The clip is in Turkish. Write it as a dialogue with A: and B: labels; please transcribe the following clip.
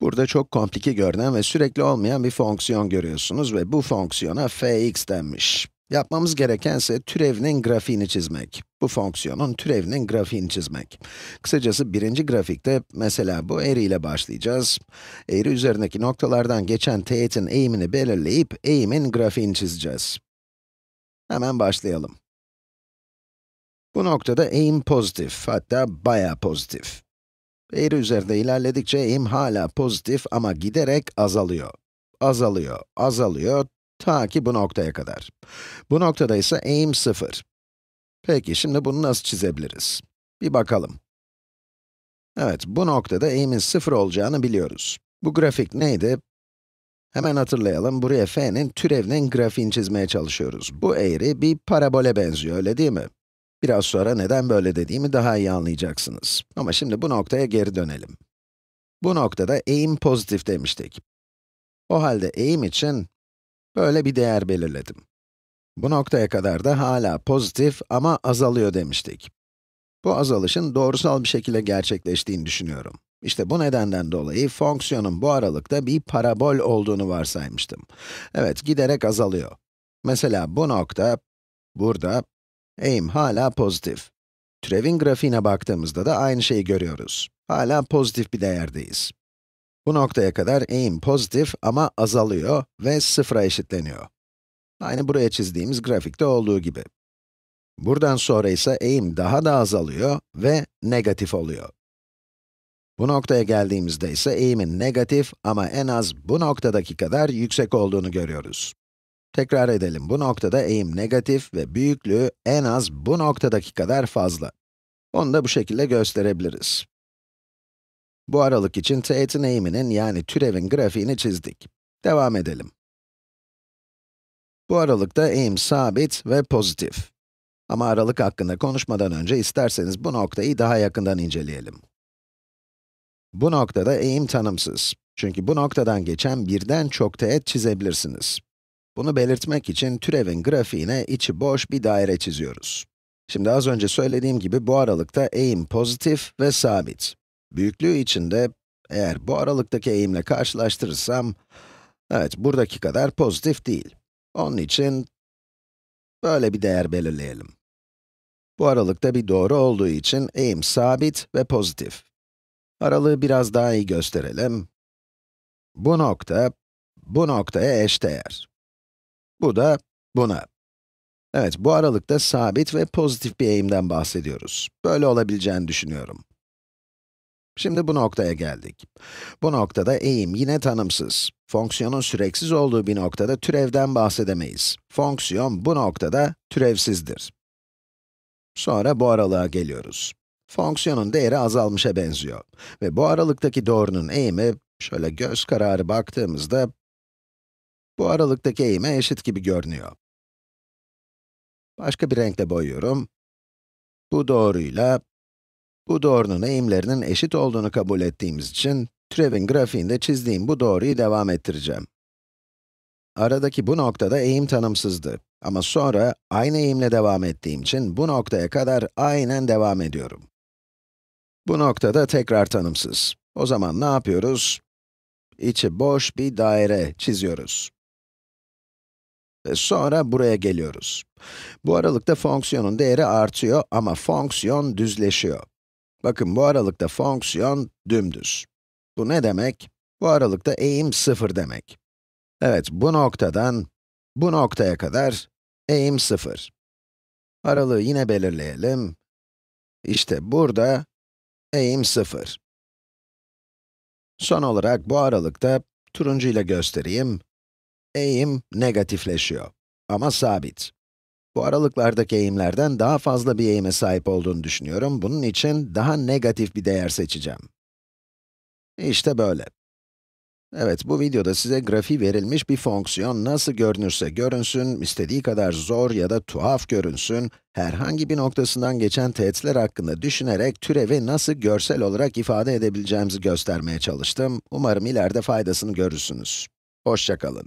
A: Burada çok komplike görünen ve sürekli olmayan bir fonksiyon görüyorsunuz ve bu fonksiyona fx denmiş. Yapmamız gereken ise türevinin grafiğini çizmek. Bu fonksiyonun türevinin grafiğini çizmek. Kısacası birinci grafikte, mesela bu eğri ile başlayacağız. Eğri üzerindeki noktalardan geçen teğetin eğimini belirleyip eğimin grafiğini çizeceğiz. Hemen başlayalım. Bu noktada eğim pozitif, hatta bayağı pozitif. Eğri üzerinde ilerledikçe eğim hala pozitif ama giderek azalıyor. Azalıyor, azalıyor, ta ki bu noktaya kadar. Bu noktada ise eğim sıfır. Peki, şimdi bunu nasıl çizebiliriz? Bir bakalım. Evet, bu noktada eğimin sıfır olacağını biliyoruz. Bu grafik neydi? Hemen hatırlayalım, buraya f'nin türevinin grafiğini çizmeye çalışıyoruz. Bu eğri bir parabole benziyor, öyle değil mi? Biraz sonra neden böyle dediğimi daha iyi anlayacaksınız. Ama şimdi bu noktaya geri dönelim. Bu noktada eğim pozitif demiştik. O halde eğim için böyle bir değer belirledim. Bu noktaya kadar da hala pozitif ama azalıyor demiştik. Bu azalışın doğrusal bir şekilde gerçekleştiğini düşünüyorum. İşte bu nedenden dolayı fonksiyonun bu aralıkta bir parabol olduğunu varsaymıştım. Evet, giderek azalıyor. Mesela bu nokta, burada Eğim hala pozitif. Türevin grafiğine baktığımızda da aynı şeyi görüyoruz. Hala pozitif bir değerdeyiz. Bu noktaya kadar eğim pozitif ama azalıyor ve sıfıra eşitleniyor. Aynı buraya çizdiğimiz grafikte olduğu gibi. Buradan sonra ise eğim daha da azalıyor ve negatif oluyor. Bu noktaya geldiğimizde ise eğimin negatif ama en az bu noktadaki kadar yüksek olduğunu görüyoruz. Tekrar edelim, bu noktada eğim negatif ve büyüklüğü en az bu noktadaki kadar fazla. Onu da bu şekilde gösterebiliriz. Bu aralık için teğetin eğiminin yani türevin grafiğini çizdik. Devam edelim. Bu aralıkta eğim sabit ve pozitif. Ama aralık hakkında konuşmadan önce isterseniz bu noktayı daha yakından inceleyelim. Bu noktada eğim tanımsız. Çünkü bu noktadan geçen birden çok teğet çizebilirsiniz. Bunu belirtmek için türevin grafiğine içi boş bir daire çiziyoruz. Şimdi az önce söylediğim gibi bu aralıkta eğim pozitif ve sabit. Büyüklüğü için de eğer bu aralıktaki eğimle karşılaştırırsam, evet buradaki kadar pozitif değil. Onun için böyle bir değer belirleyelim. Bu aralıkta bir doğru olduğu için eğim sabit ve pozitif. Aralığı biraz daha iyi gösterelim. Bu nokta, bu noktaya eşdeğer. Bu da buna. Evet, bu aralıkta sabit ve pozitif bir eğimden bahsediyoruz. Böyle olabileceğini düşünüyorum. Şimdi bu noktaya geldik. Bu noktada eğim yine tanımsız. Fonksiyonun süreksiz olduğu bir noktada türevden bahsedemeyiz. Fonksiyon bu noktada türevsizdir. Sonra bu aralığa geliyoruz. Fonksiyonun değeri azalmışa benziyor. Ve bu aralıktaki doğrunun eğimi, şöyle göz kararı baktığımızda, bu aralıktaki eğime eşit gibi görünüyor. Başka bir renkle boyuyorum. Bu doğruyla, bu doğrunun eğimlerinin eşit olduğunu kabul ettiğimiz için, türevin grafiğinde çizdiğim bu doğruyu devam ettireceğim. Aradaki bu noktada eğim tanımsızdı. Ama sonra aynı eğimle devam ettiğim için bu noktaya kadar aynen devam ediyorum. Bu noktada tekrar tanımsız. O zaman ne yapıyoruz? İçi boş bir daire çiziyoruz. Ve sonra buraya geliyoruz. Bu aralıkta fonksiyonun değeri artıyor ama fonksiyon düzleşiyor. Bakın bu aralıkta fonksiyon dümdüz. Bu ne demek? Bu aralıkta eğim sıfır demek. Evet, bu noktadan bu noktaya kadar eğim sıfır. Aralığı yine belirleyelim. İşte burada eğim sıfır. Son olarak bu aralıkta turuncu ile göstereyim eğim negatifleşiyor ama sabit. Bu aralıklardaki eğimlerden daha fazla bir eğime sahip olduğunu düşünüyorum. Bunun için daha negatif bir değer seçeceğim. İşte böyle. Evet, bu videoda size grafiği verilmiş bir fonksiyon nasıl görünürse görünsün, istediği kadar zor ya da tuhaf görünsün, herhangi bir noktasından geçen teğetler hakkında düşünerek türevi nasıl görsel olarak ifade edebileceğimizi göstermeye çalıştım. Umarım ileride faydasını görürsünüz. Hoşçakalın.